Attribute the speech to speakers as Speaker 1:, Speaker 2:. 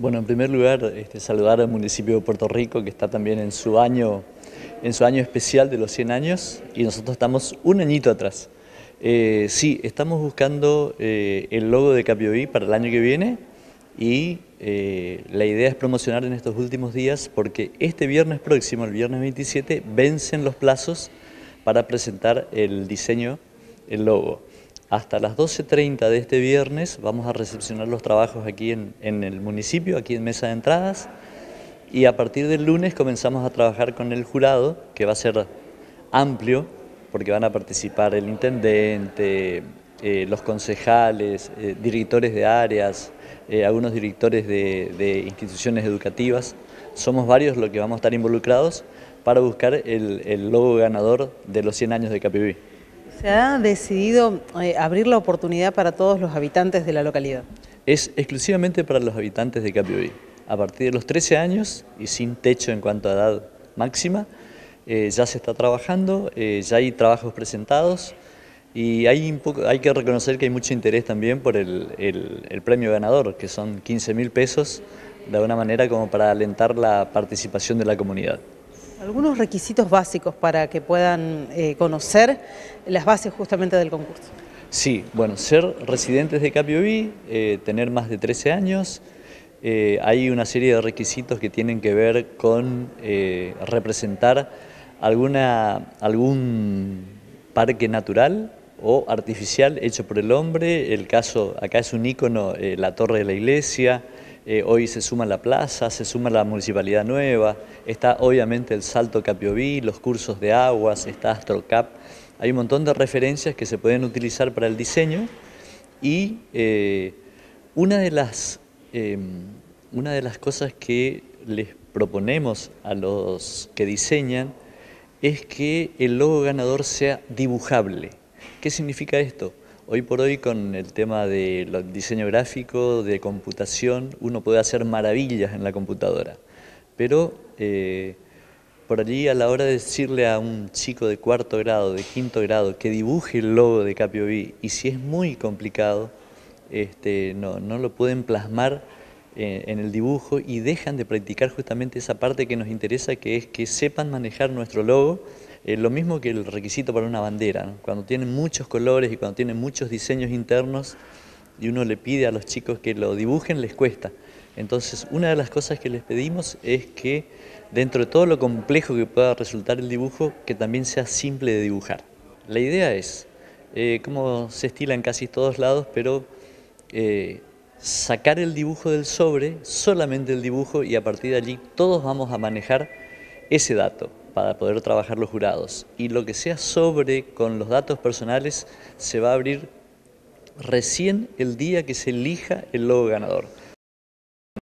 Speaker 1: Bueno, en primer lugar, este, saludar al municipio de Puerto Rico, que está también en su año, en su año especial de los 100 años, y nosotros estamos un añito atrás. Eh, sí, estamos buscando eh, el logo de Capioví para el año que viene, y eh, la idea es promocionar en estos últimos días, porque este viernes próximo, el viernes 27, vencen los plazos para presentar el diseño, el logo. Hasta las 12.30 de este viernes vamos a recepcionar los trabajos aquí en, el municipio, aquí en Mesa de Entradas, y a partir del lunes comenzamos a trabajar con el jurado, que va a ser amplio, porque van a participar el intendente, eh, los concejales, eh, directores de áreas, eh, algunos directores de, instituciones educativas. Somos varios los que vamos a estar involucrados para buscar el, logo ganador de los 100 años de KPB.
Speaker 2: ¿Se ha decidido eh, abrir la oportunidad para todos los habitantes de la localidad?
Speaker 1: Es exclusivamente para los habitantes de Capioí. A partir de los 13 años y sin techo en cuanto a edad máxima, eh, ya se está trabajando, eh, ya hay trabajos presentados y hay, hay que reconocer que hay mucho interés también por el, el premio ganador, que son 15 mil pesos, de alguna manera como para alentar la participación de la comunidad.
Speaker 2: Algunos requisitos básicos para que puedan eh, conocer las bases justamente del concurso.
Speaker 1: Sí, bueno, ser residentes de Capioví, eh, tener más de 13 años, eh, hay una serie de requisitos que tienen que ver con representar alguna, algún parque natural o artificial hecho por el hombre, el caso, acá es un ícono, la torre de la iglesia, eh, hoy se suma la plaza, se suma la municipalidad nueva, está obviamente el Salto Capioví, los cursos de aguas, está AstroCap, hay un montón de referencias que se pueden utilizar para el diseño y eh, una, de las, em, una de las cosas que les proponemos a los que diseñan es que el logo ganador sea dibujable. ¿Qué significa esto? Hoy por hoy con el tema del diseño gráfico, de computación, uno puede hacer maravillas en la computadora, pero eh, por allí a la hora de decirle a un chico de cuarto grado, de quinto grado, que dibuje el logo de Capioví, y si es muy complicado, este, no, no lo pueden plasmar eh, en el dibujo y dejan de practicar justamente esa parte que nos interesa, que es que sepan manejar nuestro logo eh, lo mismo que el requisito para una bandera, cuando tienen muchos colores y cuando tienen muchos diseños internos y uno le pide a los chicos que lo dibujen, les cuesta. Entonces, una de las cosas que les pedimos es que dentro de todo lo complejo que pueda resultar el dibujo, que también sea simple de dibujar. La idea es, eh, como se estila en casi todos lados, pero eh, sacar el dibujo del sobre, solamente el dibujo, y a partir de allí todos vamos a manejar ese dato para poder trabajar los jurados. Y lo que sea sobre con los datos personales se va a abrir recién el día que se elija el logo ganador.